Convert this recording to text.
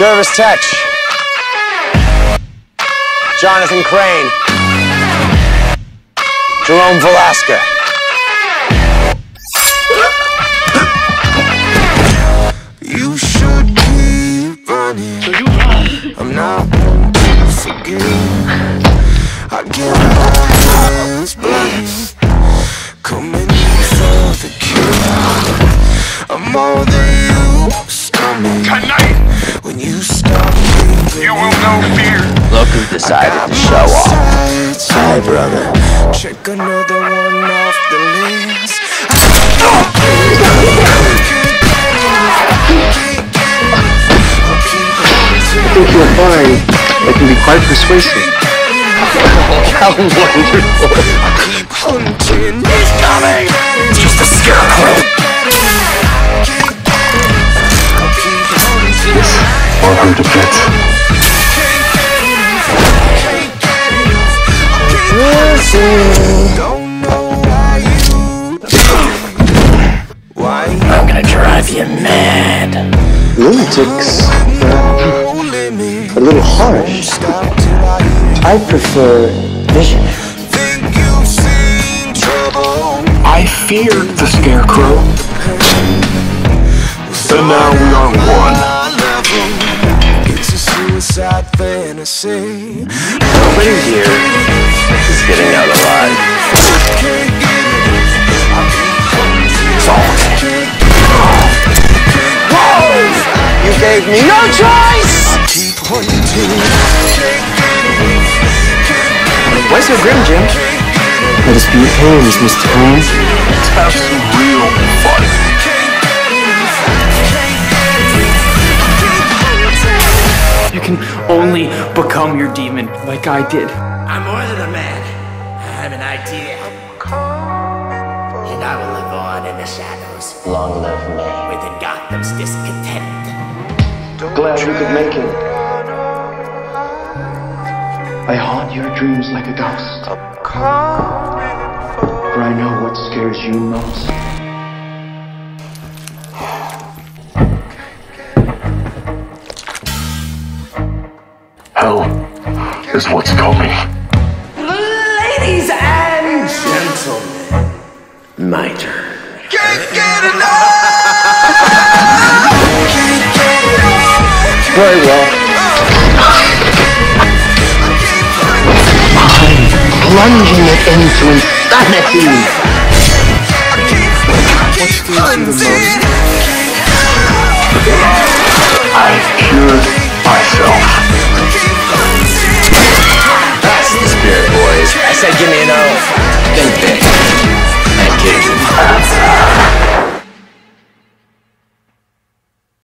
Jervis Tetch. Jonathan Crane. Jerome Valeska. You should keep running. I'm not one to forget. I get my hands bloody. Coming for the kill. I'm more than you stomach. Tonight, When you stop you will know fear. Look who decided to show off. Hi, brother. Check another one off the list. I think you'll find it can be quite persuasive. How wonderful. Keep hunting. He's coming. Or hurt a bit. Don't know why you Why I'm gonna drive you mad. Lunatics are a little harsh. I I prefer vision. think you've seen trouble I feared the scarecrow. And now we are suicide fantasy Nobody here is getting out alive. Can't. I keep hunting. It's all You gave me no choice! Keep hunting. Can't get enough. Why so grim, Jim? Let us be your hands, Mr. Holmes. You can only become your demon like I did. I'm more than a man. I'm an idea. And I will live on in the shadows Long live me. within Gotham's discontent. Glad we could make it. I haunt your dreams like a ghost. For I know what scares you most. Hell is what's coming. Ladies and gentlemen, my turn. Can't get enough. Very well. I'm plunging it into insanity. What's the